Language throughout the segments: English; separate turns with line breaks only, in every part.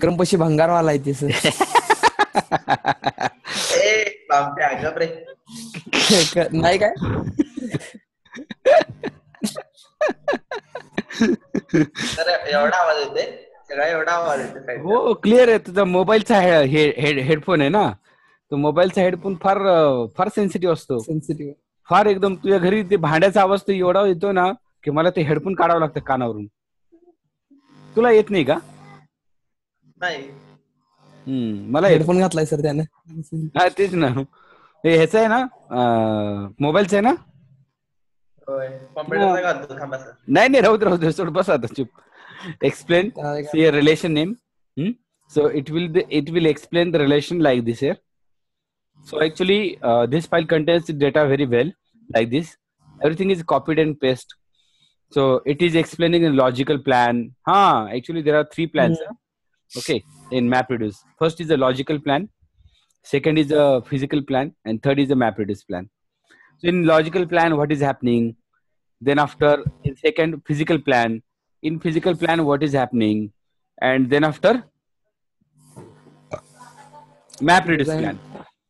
विक्रमपशी भंगारवाला आहे ते सर नाही काय?
एवढा आवाज येते सगळा एवढा आवाज येते.
हो क्लिअर आहे. तुझा मोबाईलचा हेडफोन आहे ना? तो मोबाईलचा हेडफोन फार फार सेन्सिटिव्ह असतो.
सेन्सिटिव्ह
फार एकदम तुझ्या घरी ते भांड्याचा आवाज तो एवढा येतो ना की मला ते हेडफोन काढावं लागतं कानावरून. तुला येत नाही का?
नाही.
हम्म, मला
हेडफोन घातलाय सर त्याने.
हा तेच ना. हे ह्याच आहे ना मोबाईलच आहे ना? नाही नाही राहू राहू सोड बस आता चुप. Explain see relation name so it will it will explain the relation like this here so actually this file contents data very well like this everything is copied and paste so it is explaining logical plan हा actually there are three plans huh actually there are three plans huh? okay in mapreduce first is a logical plan second is a physical plan and third is a mapreduce plan. So in logical plan what is happening? Then after in second physical plan. In physical plan what is happening? And then after map reduce
Plan.
plan.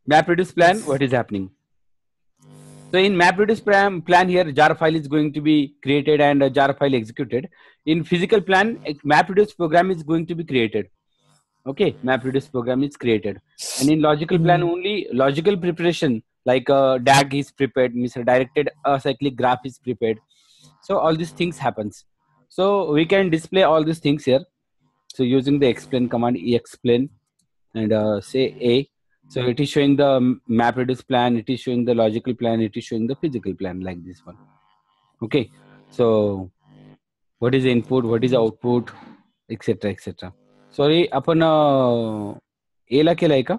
Map reduce plan what is happening so in map reduce plan, here jar file is going to be created and a jar file executed. In physical plan a map reduce program is going to be created. Okay map reduce program is created. And in logical plan only logical preparation like uh, dag is prepared means a directed acyclic graph is prepared. So all these things happens. So we can display all these things here. So using the explain command explain and uh, say a so it is showing the m- map reduce plan it is showing the logical plan it is showing the physical plan like this one okay so what is the input what is the output etc etc sorry आपण ए ला केलाय का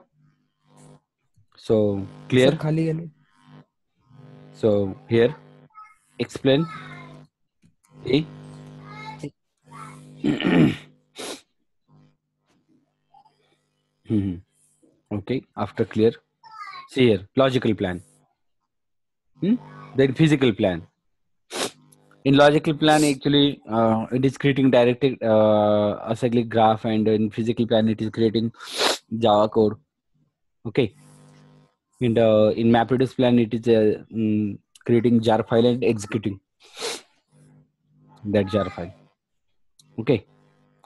so clear
Sir, खाली गेले
so here explain a Mhm. okay after clear. See here logical plan. Hmm? then physical plan. In logical plan actually uh, it is creating directed uh, acyclic graph and in physical plan it is creating java code okay. And uh, in MapReduce plan it is uh, mm, creating jar file and executing that jar file. Okay.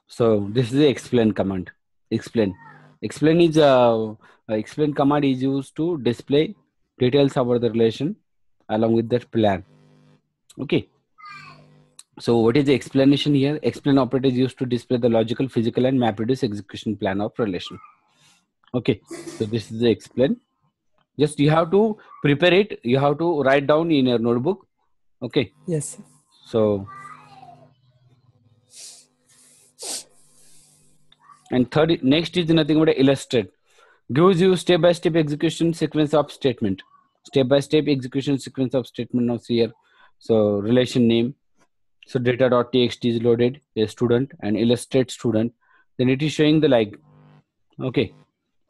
So this is the explain command. Explain explain is uh, uh, explain command is used to display details about the relation along with that plan. Okay. So what is the explanation here? Explain operator is used to display the logical physical and MapReduce execution plan of relation. Okay. So this is the explain. Just you have to prepare it. You have to write down in your notebook. Okay.
Yes
so and third next is nothing but illustrate gives you step by step execution sequence of statement. Step by step execution sequence of statement now here. So relation name. So data.txt is loaded a student and illustrate student. Then it is showing the like. Okay.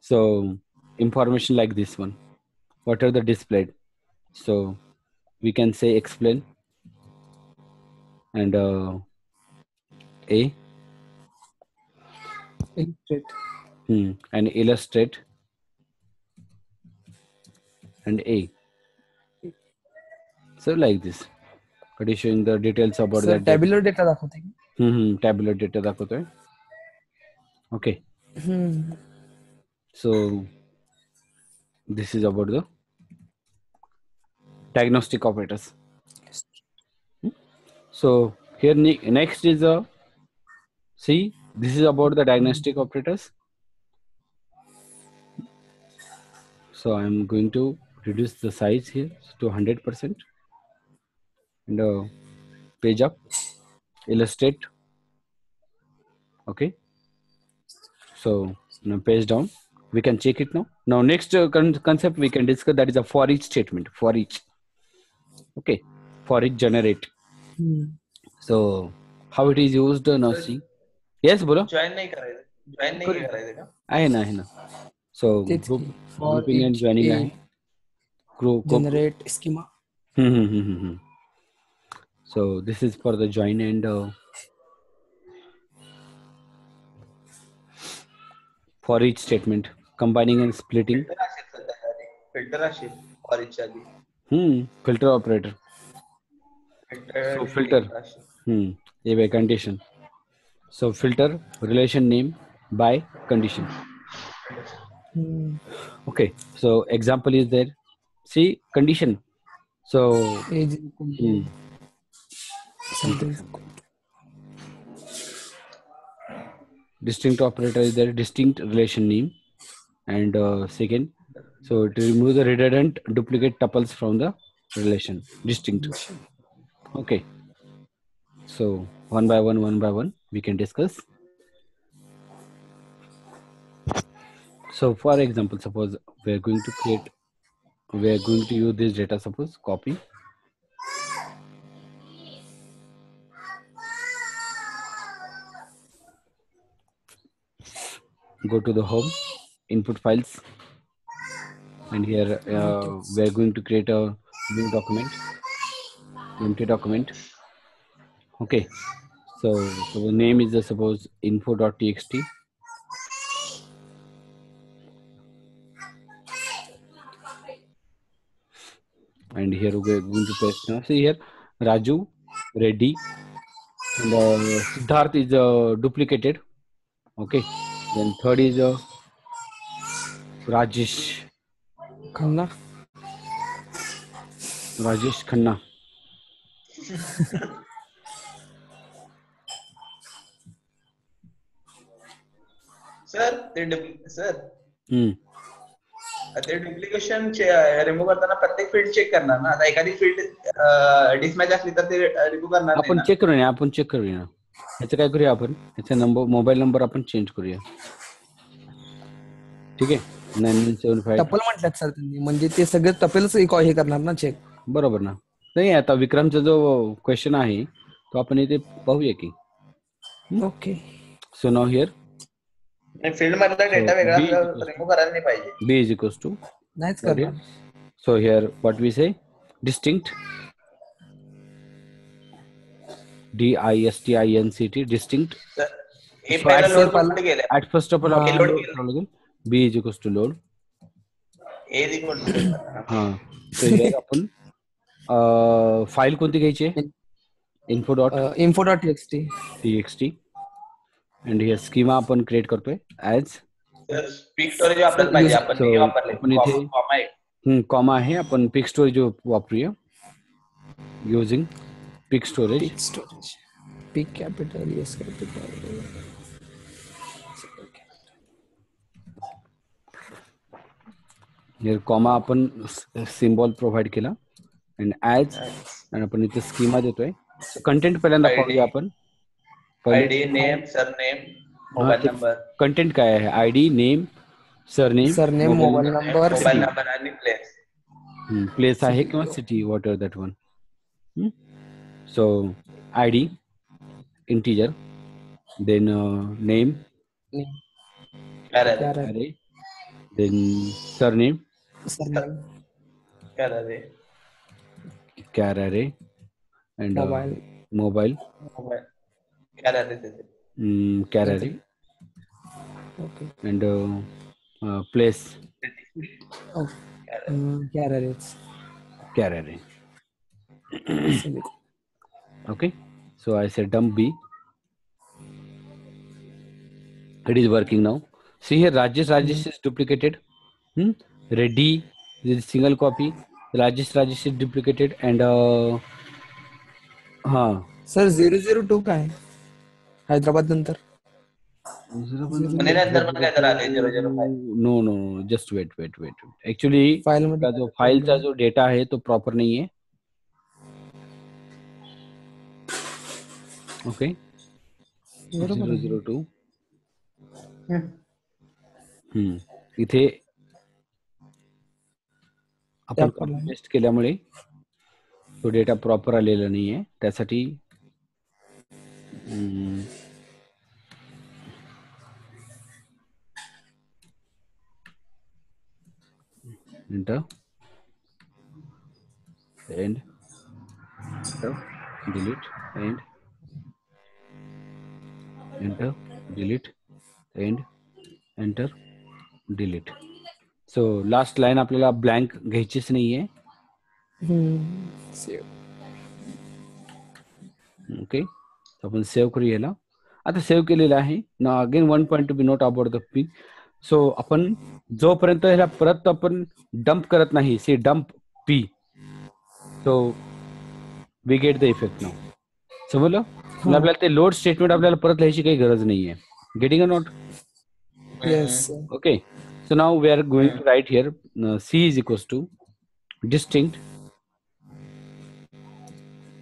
So information like this one. What are the displayed so we can say explain. And uh, a
Illustrate.
hmm, and illustrate and a so like this it is showing the details about that data.
tabular data दाखवते?
Hmm tabular data दाखवतोय okay
hmm.
so this is about the diagnostic operators Hmm? so here ne- next is a see This is about the diagnostic hmm. operators. So I'm going to reduce the size here to 100% and uh, page up, illustrate. Okay. So now page down. We can check it now. Now next uh, con concept we can discuss that is a for each statement, for each. Okay. For each generate.
Hmm.
So how it is used, uh, now see. Yes बोलो
join नहीं कराए join नहीं कराए थे
आहे ना है ना सो
ग्रुप
ओपिनियन
जॉइनिंग
आहे group
generate schema
hmm hmm hmm so this is for the end for each statement combining and splitting
filter for each आदि
hmm filter operator
filter
so filter hmm ये वेकेंटेशन so filter relation name by condition.
Hmm.
okay so example is there. See condition. So
Age is equal to
hmm,
something. Is equal to-
distinct operator is there distinct relation name. And uh, second so to remove the redundant duplicate tuples from the relation distinct. Okay. So one by one one by one we can discuss. So for example suppose we are going to create we are going to use this data suppose copy. Go to the home input files. And here uh, we are going to create a new document empty document. Okay so, so the name is uh, suppose info.txt and here we are going to paste now see here raju reddy and uh, siddharth is uh, duplicated okay then third is uh, rajesh
Khanna.
rajesh khanna
sir ते sir. ते duplication remove करताना प्रत्येक field check करणार ना? आता एखादी field dismatch असली तर ते रिमूव्ह करणार
आपण
ना.
चेक करूया आपण चेक करूया. ह्याचं काय करूया आपण? ह्याचा नंबर मोबाईल नंबर आपण चेंज करूया. ठीक आहे? Nine nine seven five
tuple म्हटल्यात sir त्यांनी. म्हणजे ते सगळे टपेलच हे करणार ना चेक
बरोबर ना. नाही आता विक्रमचा जो क्वेश्चन आहे तो आपण इथे पाहूया की.
ओके
सो नाव हिअर
नाही फ़ील्ड मधला डेटा वेगळा रिमूव्ह करायला नाही पाहिजे
बी इज़ इक्वल्स टू
नाहीच
so here what we say distinct D I S T I N C T distinct आपण फाईल कोणती घ्यायची अँड हिअर स्कीमा आपण क्रिएट करतोय ॲज
स्पीक स्टोरेज वापरायला पाहिजे आपण
So,
हे वापरले.
आपण इथे-
कॉमा आहे.
कॉमा आहे. आपण pig storage वापरूया using pig storage
pig storage pig capital yes capital
here comma आपण सिम्बॉल प्रोव्हाइड केला. अँड ॲज आणि आपण इथे स्कीमा देतोय. कंटेंट पहिल्यांदा पाहूया आपण.
ID name surname mobile number
content काय आहे I D name surname
surname mobile number
mobile number आणि प्लेस
प्लेस आहे किंवा city whatever that one so I D integer then name then surname
surname
char अरे and okay so I say dump B it is working now see here Rajesh Rajesh is duplicated ready is single copy Rajesh Rajesh is duplicated and हाँ।
Sir zero zero two का है। हैदराबाद नंतर?
No no just wait wait wait actually
file
में
का
जो file का जो data है तो प्रॉपर नहीं है।
Okay
zero
zero
two hmm., hmm. इथे आपण टेस्ट केल्यामुळे तो डेटा प्रॉपर आलेला नाहीये. त्यासाठी enter and delete. And enter. Delete. And enter. Delete so last line आपल्याला ब्लँक घ्यायचीच नाहीये.
हम्म.
ओके आपण सेव्ह करू याला आता सेव्ह केलेलं आहे. ना again one point to be note about the P so आपण जोपर्यंत ह्याला परत आपण डंप करत नाही see dump P so we get the effect now समजलं? मग आपल्याला ते लोड स्टेटमेंट आपल्याला परत लिहायची काही गरज नाहीये.
Getting a
note so now we are going to write here uh, c is equals to distinct.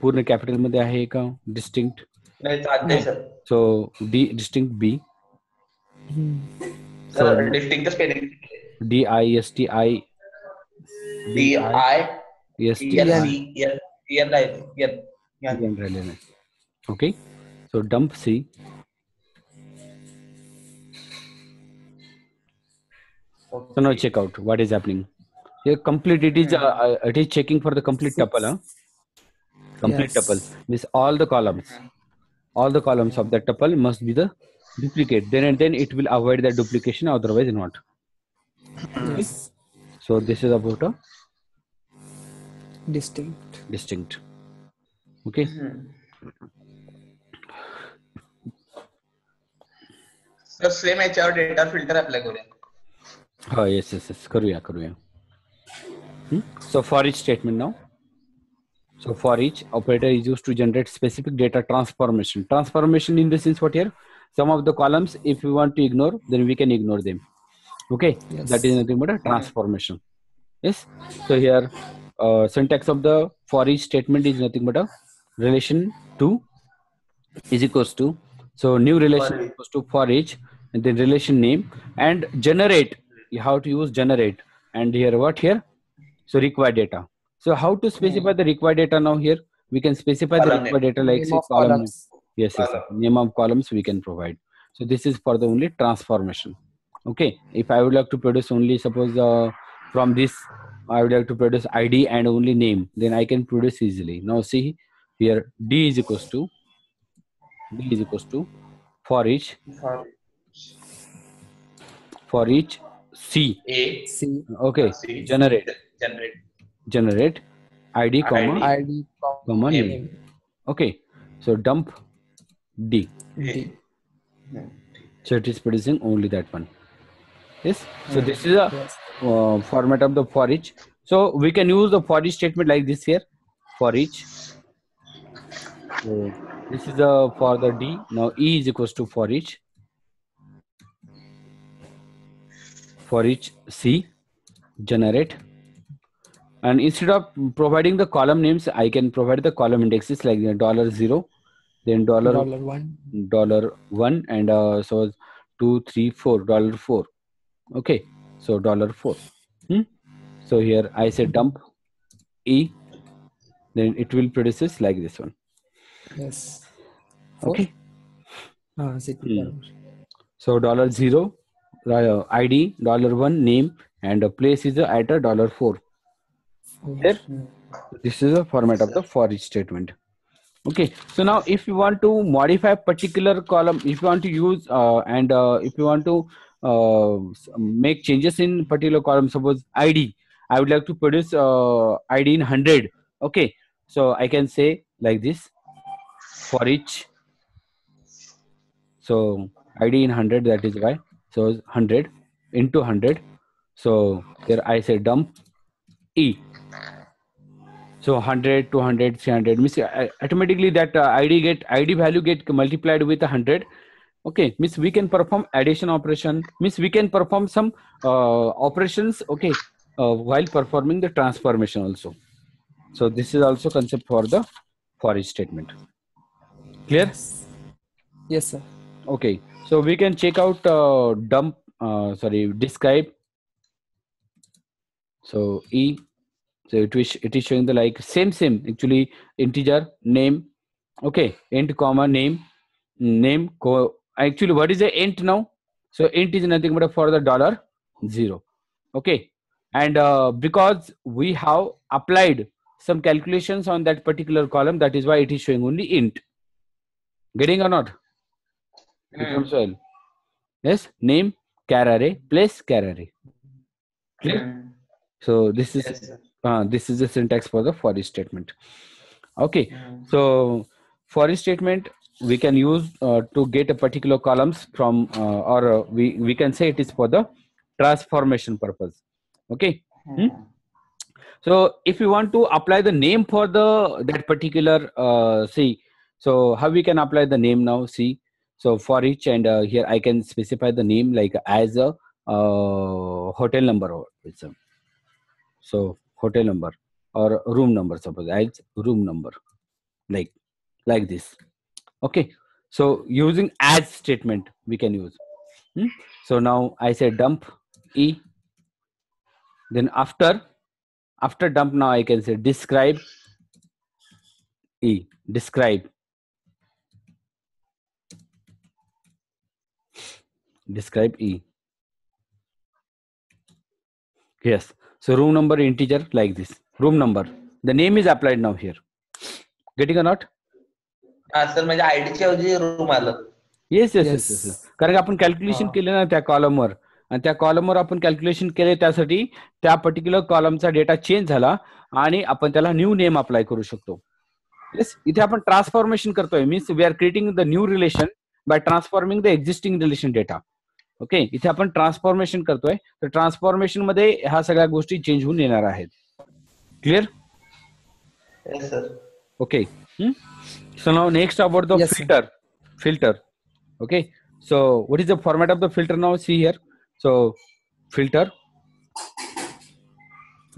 पूर्ण कॅपिटलमध्ये आहे का? Distinct
नाही चालतंय sir
so D distinct B
hmm.
Sir distinct spelling
D I S T I
D I
S T
L
N.
C L L आहे L
राहिलेलं आहे okay so dump C So now check out what is happening. Here complete it is uh, uh, it is checking for the complete tuple. Huh? Complete
Yes.
tuple means all the columns, all the columns of that tuple must be the duplicate. Then and then it will avoid the duplication. Otherwise not.
Yes.
So this is about a
Distinct.
distinct. Okay.
Sir same याच्यावर data filter apply करूया
हा yes yes yes करूया करूया so for each statement now so for each operator is used to generate specific data transformation. Transformation in the sense what here? Some of the columns if we want to ignore then we can ignore them. Okay?
Yes.
that is nothing but a transformation. Yes? So here uh, syntax of the for each statement is nothing but a relation to is equals to. So new relation
For each.
equals to for each and then relation name and generate. You have to use generate. And here what here? So required data so how to specify the required data now here? We can specify
column
the required
name.
data like
columns.
Yes, Yes, yes, name of columns we can provide. So this is for the only transformation. Okay, if I would like to produce only suppose uh, from this, I would like to produce ID and only name, then I can produce easily. Now see here D is equals to D is equals to for each for, for each C.
A.
C.
Okay, C. generate.
Generate
generate id comma
ID.
ID
comma
name.
name. Okay so dump d.
D.
so it is producing only that one. Yes? So this is a
Yes.
uh, format of the for each. So we can use the for each statement like this here. For each. So this is the for the d. Now e is equals to for each. For each c. Generate and instead of providing the column names i can provide the column indexes like dollar zero then dollar
Dollar one.
one and uh, so two three four dollar four okay so dollar four hmm? so here i say dump e then it will produces like this one
Yes. Four?
okay
city
Hmm. so dollar zero uh, id dollar one name and uh, place is uh, at a dollar four
Oh,
here this is a format of the for each statement. Okay so now if you want to modify particular column if you want to use uh, and uh, if you want to uh, make changes in particular column suppose id i would like to produce uh, id in 100 okay so i can say like this for each so id in 100 that is why. So 100 into 100 so here i say dump e. So 100 200 300 means uh, automatically that uh, id get id value get multiplied with 100 okay means we can perform addition operation. Means we can perform some uh, operations okay uh, while performing the transformation also. So this is also concept for the for each statement. Clear?
Yes, sir.
okay so we can check out uh, dump uh, sorry describe. So e so it is it is showing the like same same actually integer name okay int comma name name co actually what is the int now so int is nothing but for the dollar zero okay and uh, because we have applied some calculations on that particular column that is why it is showing only int getting or not Vikram Soil. Yes, name char array place char array. Clear?
Hmm.
So this is
Yes.
Uh, this is the syntax for the for each statement. Okay.
Hmm.
So for each statement we can use uh, to get a particular columns from uh, or uh, we we can say it is for the transformation purpose. Okay.
Hmm.
So if you want to apply the name for the that particular uh, see, so how we can apply the name now? See, so for each and uh, here I can specify the name like as a uh, hotel number or so hotel number or room number suppose as room number like like this. Okay, so using as statement we can use. Hmm? So now I say dump e. Then after after dump now i can say describe e describe describe e yes so room number integer like this. Room number. The name is applied now here. Getting or not?
हा sir म्हणजे आयडीच्या ऐवजी room आलं.
Yes yes yes कारण की आपण calculation
हा.
केलं ना त्या कॉलमवर आणि त्या कॉलमवर आपण कॅल्क्युलेशन केले त्यासाठी त्या पर्टिक्युलर कॉलमचा डेटा चेंज झाला आणि आपण त्याला न्यू नेम अप्लाय करू शकतो. येस इथे आपण ट्रान्सफॉर्मेशन करतोय. Means we are creating the new relation by transforming the existing relation data okay? इथे आपण ट्रान्सफॉर्मेशन करतोय. तर ट्रान्सफॉर्मेशन मध्ये ह्या सगळ्या गोष्टी चेंज होऊन येणार आहेत.
Clear
okay. So now next about the filter filter okay? So what is the format of the filter now see here so filter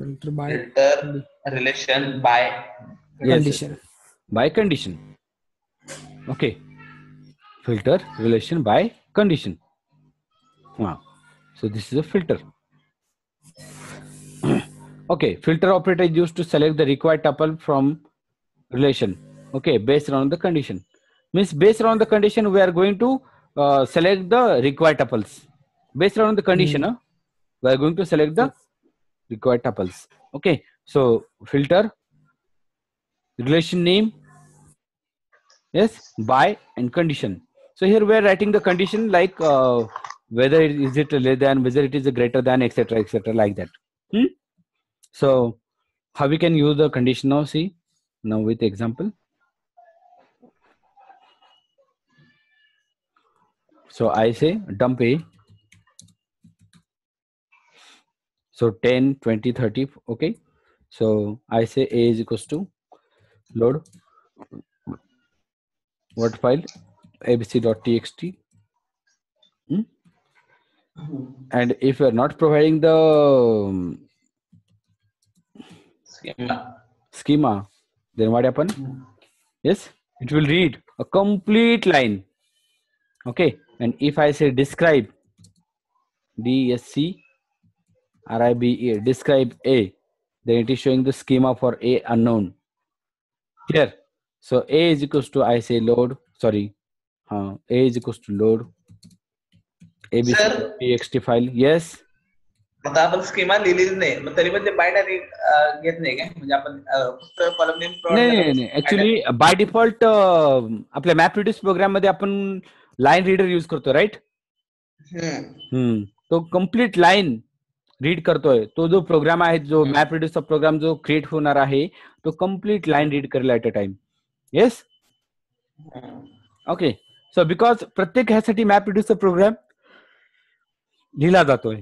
filter by
filter
by by
condition.
By condition. Okay. Filter relation by wow so this is a filter. Okay filter operator is used to select the required tuple from relation. Okay based on the condition. Means based on the condition we are going to uh, select the required tuples. Based on the condition huh? we are going to select the required tuples. Okay so filter relation name yes by and condition. So here we are writing the condition like uh, whether it is it less than whether it is a greater than etc etc like that. Hmm? so how we can use the condition now see now with example. So i say dump a. So 10 20 30 okay? So i say a is equals to load what file abc.txt Hmm? Mm-hmm. and if you are not providing the um,
schema,
schema then what happen mm. yes? It will read. A complete line. Okay. And if i say describe d s c r i b e describe a then it is showing the schema for a unknown. Here. So a is equals to i say load sorry. Uh, a is equals to load. Txt file. Yes.
आता आपण schema लिहिलीच नाही. मग तरी पण ते binary घेत नाही काय? म्हणजे आपण फक्त कॉलम नेम
नाही नाही नाही. ऍक्च्युली बाय डिफॉल्ट आपल्या मॅप रिड्यूस प्रोग्राममध्ये आपण लाईन रीडर यूज करतो राईट हम्म. तो कंप्लीट लाईन रीड करतोय. तो जो प्रोग्राम आहे जो. मॅप रिड्यूसचा प्रोग्राम जो क्रिएट होणार आहे तो कंप्लीट लाईन रीड करेल at a time yes okay so because प्रत्येक ह्यासाठी मॅप रिड्यूसचा प्रोग्राम लिहिला जातोय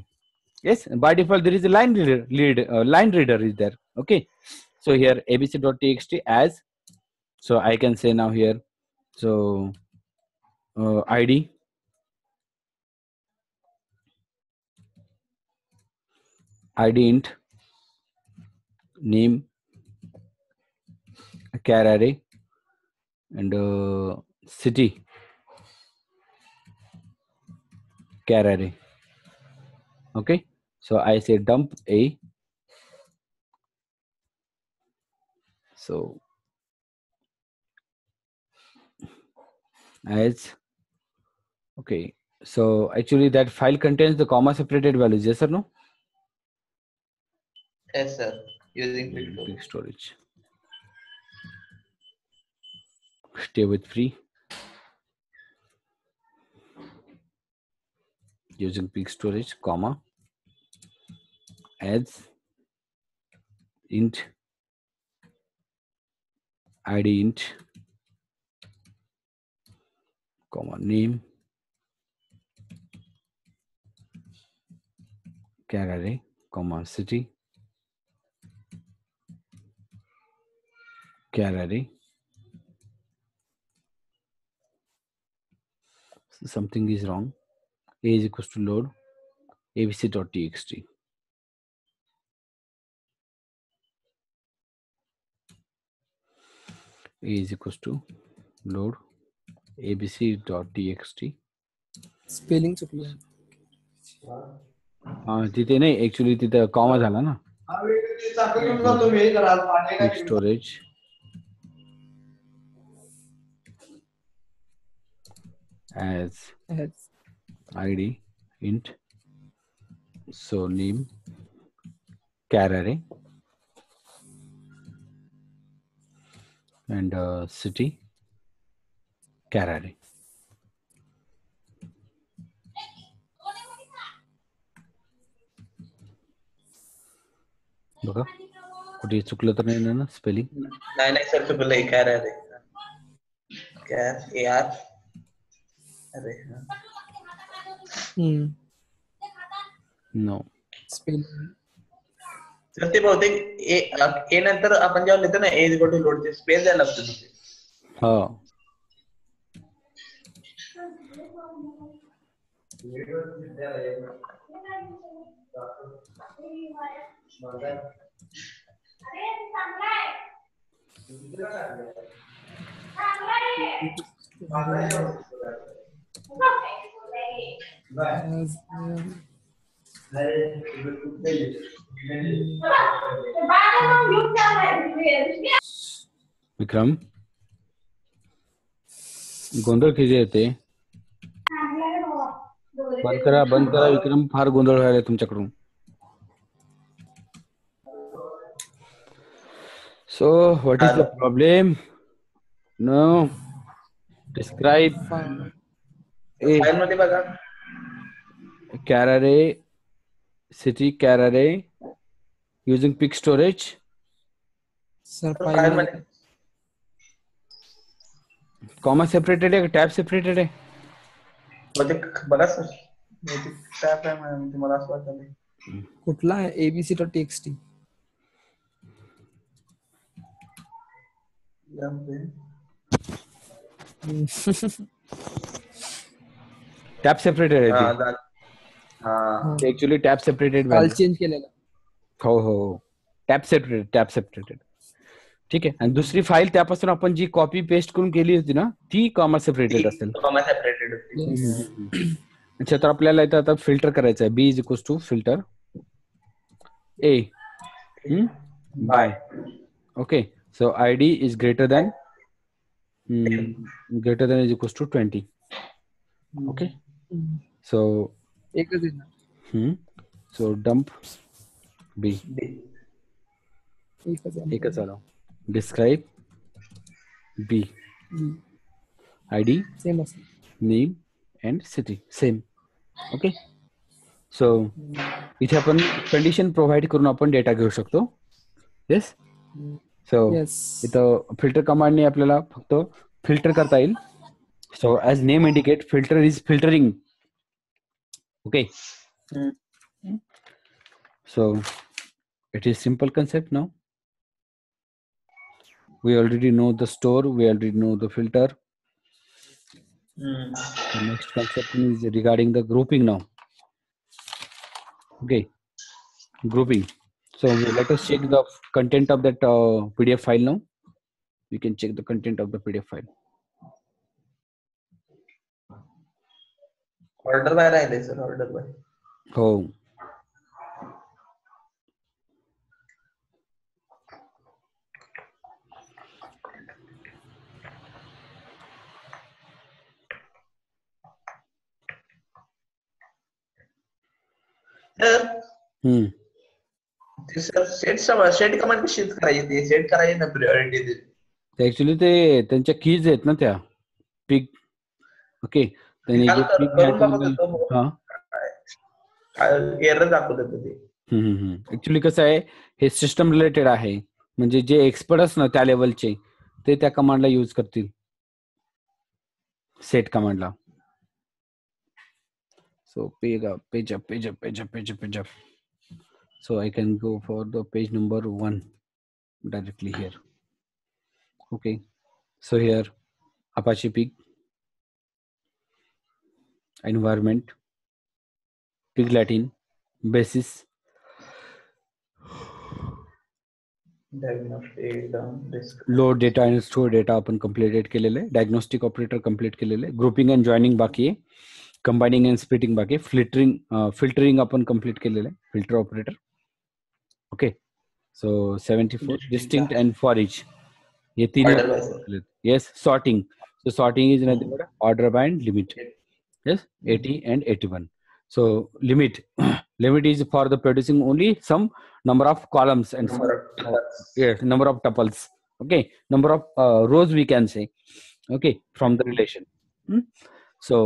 yes by default there is a line reader lead line reader is there okay so here abc.txt as so i can say now here so uh, id id int name char array and uh, city char array okay. So i say dump a. So as okay. So actually that file contains the comma separated values. Yes or no?
Yes sir. Using
pig storage. Stay with free. Using pig storage comma as int id int comma name char array comma city char array something is wrong a is equals to load abc.txt a is equals to load abc.txt
spelling चुकलं
हा तिथे नाही actually तिथे comma झाला ना storage as id int so name char array and uh, city char array बघा कुठे चुकलं तर नाही ना स्पेलिंग
नाही नाही सर चुकलंय काय रे काय यार अरे हा.
नो
स्पेलिंग
तर ते बहुतेक ए ए नंतर आपण जेव्हा लिहितो ना A equal to load space द्यायला लागतो तिथे
हा
as um,
विक्रम, गोंधळ किती येते? बंद करा बंद करा. विक्रम फार गोंधळ व्हायला तुमच्याकडून. So what is the problem no describe
file.
A
file मध्ये बघा
chararray city chararray using pig storage
sir
file
file
मध्ये
कॉमा सेपरेटेड आहे टॅब सेपरेटेड आहे
बघा सर काय म्हणते मला असं वाटतं
कुठला आहे ABC dot T
tab separated आहे
हा हा.
ऍक्च्युली टॅब सेपरेटेड
चेंज केलेला.
हो हो टॅब सेपरेटेड टॅब सेपरेटेड ठीक आहे. आणि दुसरी फाईल त्यापासून आपण जी कॉपी पेस्ट करून केली होती ना ती कॉमा सेपरेटेड असेल.
Comma
separated.
अच्छा तर आपल्याला इथं आता फिल्टर करायचं आहे. B is equals to filter A by okay so I D is greater than greater than is equals
to
twenty
okay so एक
is na hmm
so dump
b. B. एक चलो describe B
ID same
name and city same okay so इथे आपण condition provide करून आपण data घेऊ शकतो. Yes so
hmm.
इथं फ़िल्टर कमांडने आपल्याला फक्त फ़िल्टर करता येईल. so as name indicate filter is filtering. Okay. Hmm. So it is simple concept now. We already know the store we already know the filter. Mm. the next concept is regarding the grouping now. Okay. Grouping. So let us check the content of that uh, pdf file now. We can check the content of the pdf file.
Order by राहिले sir order by. ते sir set set command कशी करायची ती? Set करायची ना
actually ते. त्यांच्या keys आहेत ना त्या. पिक ओके त्यांनी जे पिक
करून बघत होतो
हा
एरर दाखवत होतं ते
ऍक्च्युली कसं आहे हे सिस्टम रिलेटेड आहे. म्हणजे जे एक्सपर्ट ना त्या लेवलचे ते त्या कमांडला यूज़ करतील. Set कमांडला so page up page up page up page up page up page up so I can go for the page number one directly here. Okay. So here apache pig environment Greek Latin basis. Load data and store data upon completed के लिए diagnostic operator complete के लिए grouping and joining बाकी है combining and splitting बाकी filtering filtering अपन complete के लिए filter operator okay so seventy four distinct and for each ये तीन yes sorting so sorting is nothing order by limit yes 80 and 81 so limit limit is for the producing only some number of columns and number of yes number of tuples okay number of uh, rows we can say okay from the relation Hmm? so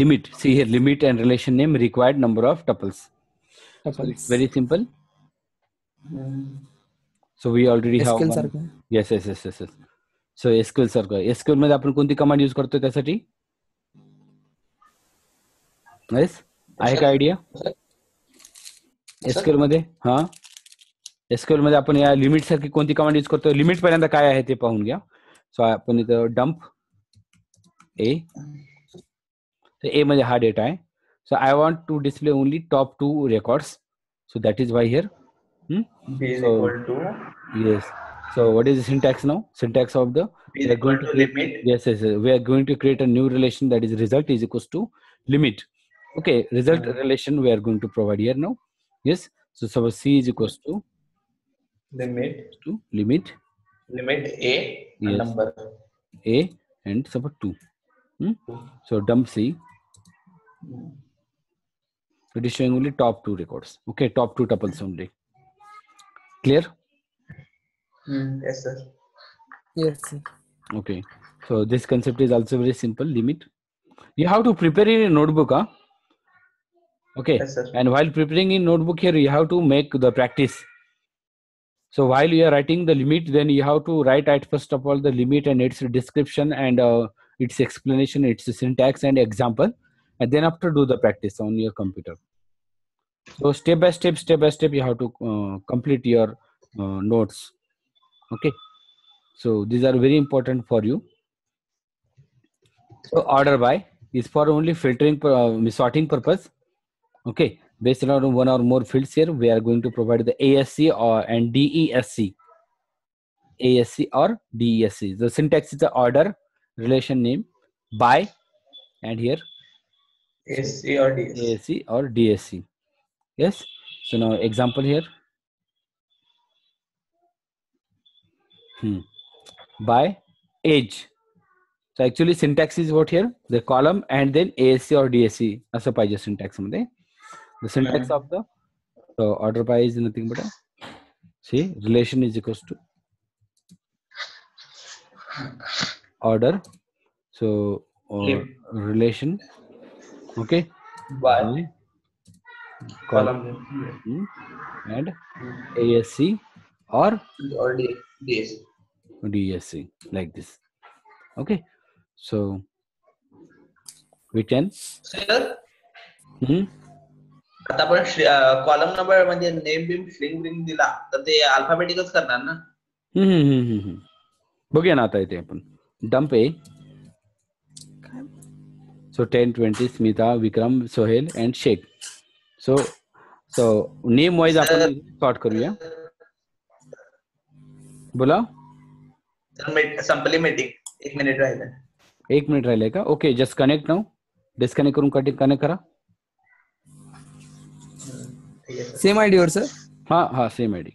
limit see here limit and relation name required number of tuples so it's very simple mm. so we already SQL have
SQL
one- yes yes yes yes yes so SQL सारखं SQL मध्ये आपण कोणती command use करतो त्यासाठी nice आहे का idea SQL मध्ये? हा लिमिट सारखी कोणती कमांड यूज़ करतो लिमिट पर्यत काय आहे ते सो आपण इथं डम्प ए तर हा डेटा है so I want to display only top two records so
that is why here
yes so what is syntax now syntax of the we are going
to
create a new relation that is result is equals to limit Okay, result relation we are going to provide here now. Yes. So suppose C is equals to
limit
to limit
limit A and
Yes.
number
A and suppose two. Hmm? So dump C. It is showing only top two records. Okay, top two tuples only. Clear?
Hmm, yes sir
Yes, sir.
Okay. So this concept is also very simple. Limit. You have to prepare in a notebook, huh? Okay.
yes
and while preparing in notebook here you have to make the practice. So while you are writing the limit then you have to write at first of all the limit and its description and uh, its explanation its syntax and example and then after do the practice on your computer. So step by step step by step you have to uh, complete your uh, notes. Okay? So these are very important for you. So order by is for only filtering uh, sorting purpose okay based on one or more fields here we are going to provide the asc or and desc asc or desc the syntax is the order relation name by and here
AC or DS
asc or dsc yes so now example here hmm. by age so actually syntax is what here the column and then asc or dsc असं पाहिजे syntax मध्ये the syntax of the so order by is nothing but a see relation is equals to order. So
Lim.
relation okay?
By
column. and asc or
or D-
dsc like this okay? So we can
sir
hmm,
आता आपण column number म्हणजे name बिम string बिंग दिला तर ते अल्फाबेटिकच करणार ना?
हम्म, हम्म, हम्म. बघूया ना आता इथे आपण. Dump A so ten twenty Smita Vikram Sohail and Shaikh so so name wise आपण सॉर्ट करूया. बोला.
संपली मीटिंग एक मिनिट राहिलं
एक मिनिट राहिलंय का? Okay just connect now disconnect करून कटिंग कनेक्ट करा.
सेम आईडी और सर
हाँ हाँ सेम आईडी